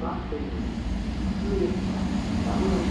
그리고 나무는